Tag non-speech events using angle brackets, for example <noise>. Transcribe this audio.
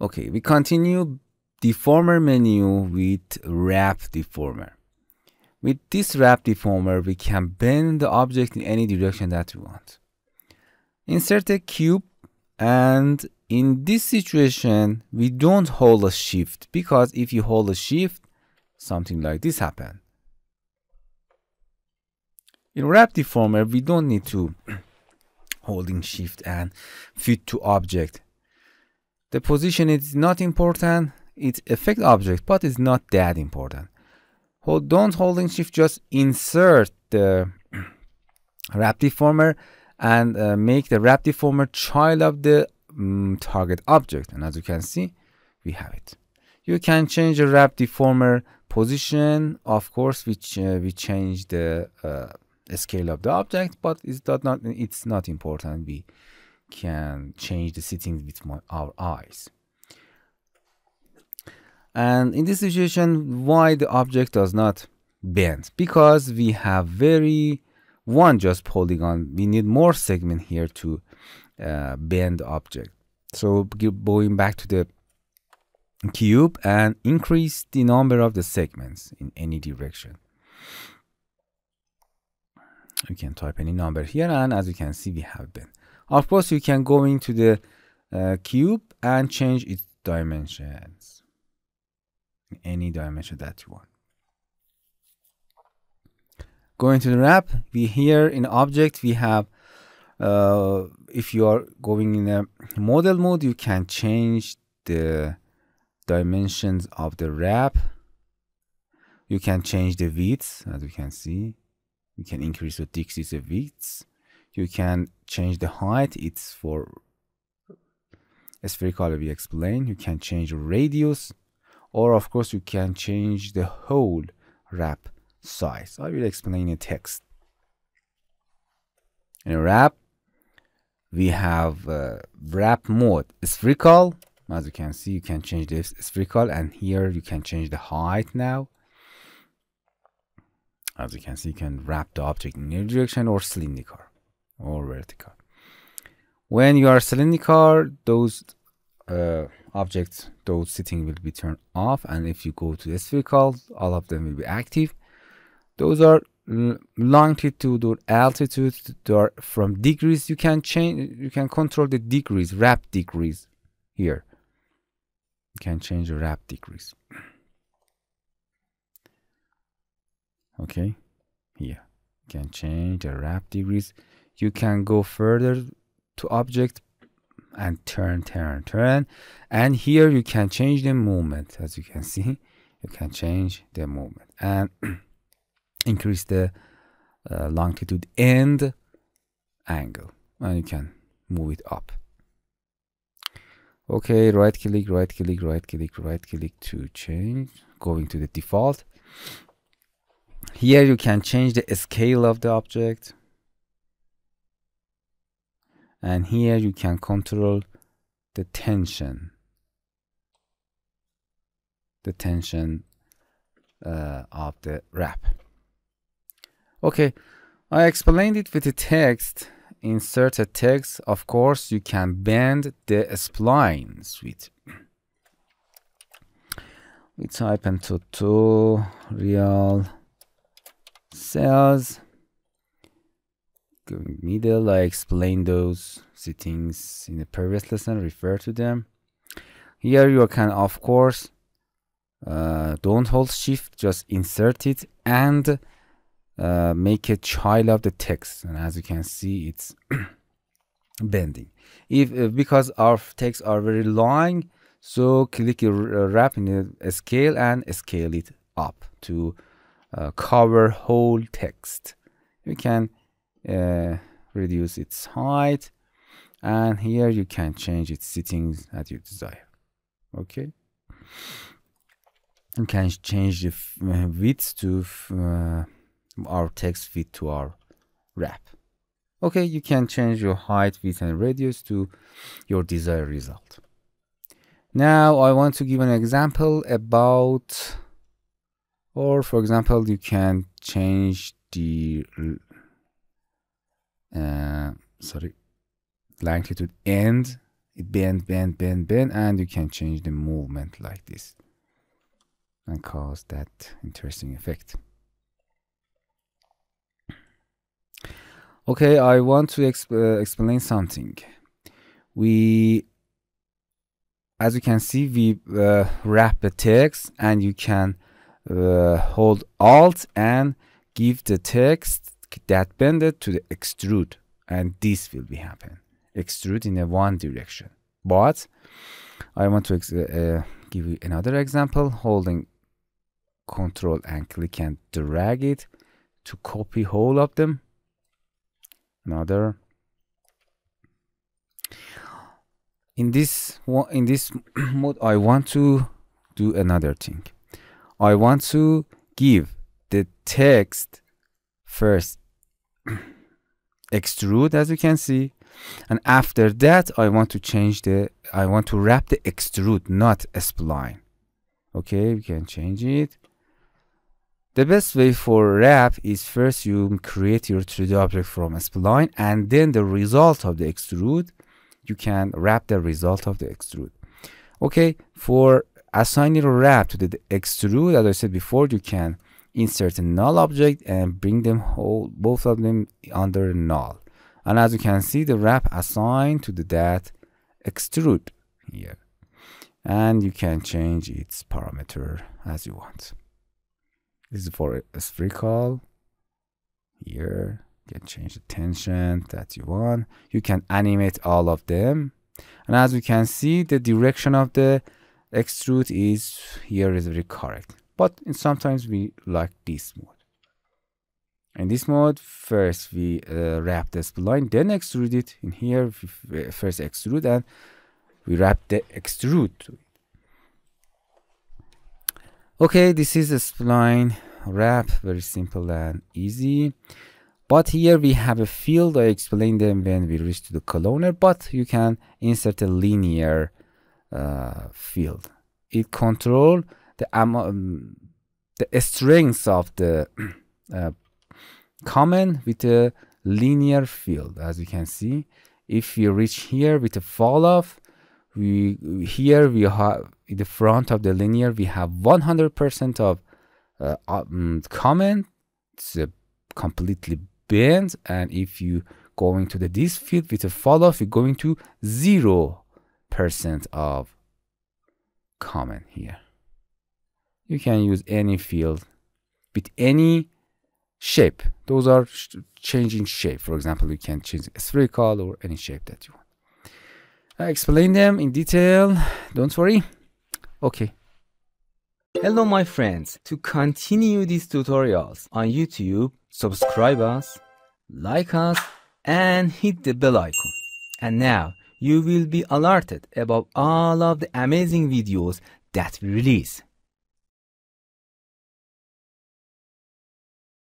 Okay, we continue the deformer menu with wrap deformer. With this wrap deformer, we can bend the object in any direction that we want. Insert a cube and in this situation, we don't hold a shift because if you hold a shift, something like this happen. In wrap deformer, we don't need to <clears throat> holding shift and fit to object. The position is not important. It affect object, but it's not that important. Hold, don't holding shift, just insert the <clears throat> wrap deformer and uh, make the wrap deformer child of the um, target object. And as you can see, we have it. You can change the wrap deformer position. Of course, which uh, we change the uh, scale of the object, but it's not, it's not important. We can change the settings with my, our eyes. And in this situation, why the object does not bend? Because we have very one just polygon. We need more segment here to uh, bend the object. So going back to the cube and increase the number of the segments in any direction. You can type any number here and as you can see we have bend. Of course you can go into the uh, cube and change its dimensions any dimension that you want. Going to the wrap, we here in object we have uh, if you are going in a model mode, you can change the dimensions of the wrap. You can change the width, as you can see. You can increase or decrease the width. You can change the height. It's for spherical we explain. You can change radius or of course you can change the whole wrap size I will explain in text in wrap we have uh, wrap mode spherical as you can see you can change this spherical and here you can change the height now as you can see you can wrap the object in any direction or cylindrical or vertical when you are cylindrical those uh, objects those setting will be turned off and if you go to spherical all of them will be active. Those are longitude or altitude are from degrees. You can change you can control the degrees wrap degrees here. You can change the wrap degrees. Okay. Here. You can change the wrap degrees you can go further to object and turn, turn, turn. And here you can change the movement. As you can see, you can change the movement and <clears throat> increase the uh, longitude and angle. And you can move it up. Okay, right click, right click, right click, right click to change. Going to the default. Here you can change the scale of the object and here you can control the tension. The tension uh, of the wrap okay I explained it with the text. Insert a text. Of course you can bend the splines with. We type into tutorial cells middle I explained those settings in the previous lesson refer to them. Here you can of course uh, don't hold shift just insert it and uh, make a child of the text. And as you can see it's <clears throat> bending. If uh, because our texts are very long so click a wrap in scale and scale it up to uh, cover whole text. You can uh, reduce its height and here you can change its settings as you desire okay? You can change the uh, width to uh, our text fit to our wrap okay? You can change your height width and radius to your desired result. Now i want to give an example about or for example you can change the uh, sorry. Longitude and it bend bend bend bend and you can change the movement like this and cause that interesting effect. Okay i want to exp uh, explain something. We as you can see we uh, wrap the text and you can uh, hold alt and give the text that bended to the extrude and this will be happen. Extrude in a one direction. But I want to uh, give you another example. Holding control and click and drag it to copy whole of them. Another. In this in this <clears throat> mode I want to do another thing. I want to give the text first extrude as you can see. And after that I want to change the I want to wrap the extrude not spline. Okay we can change it. The best way for wrap is first you create your 3D object from a spline and then the result of the extrude you can wrap the result of the extrude. Okay for assigning a wrap to the extrude as I said before you can insert a null object and bring them whole both of them under null. And as you can see the wrap assigned to the that extrude here. And you can change its parameter as you want. This is for a spherical. Here you can change the tension that you want. You can animate all of them. And as you can see the direction of the extrude is here is very correct but sometimes we like this mode. In this mode first we uh, wrap the spline then extrude it. In here first extrude and we wrap the extrude to it. Okay this is a spline wrap very simple and easy. But here we have a field. I explained them when we reach to the collinear but you can insert a linear uh, field. It control the um, the strength of the <clears throat> uh, comment with a linear field as you can see. If you reach here with a fall off we here we have in the front of the linear we have 100% of uh, um, comment it's uh, completely bent and if you going to the this field with a fall off you're going to zero percent of comment here you can use any field with any shape. Those are sh changing shape. For example you can change a spherical or any shape that you want. I explain them in detail. Don't worry. Okay. Hello my friends. To continue these tutorials on youtube subscribe us like us and hit the bell icon. And now you will be alerted about all of the amazing videos that we release